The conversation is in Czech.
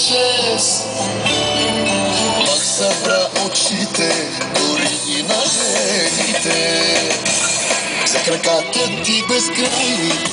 šest. Pak zabra očité, do rýní naženité. Zakrkáte ty bez krají,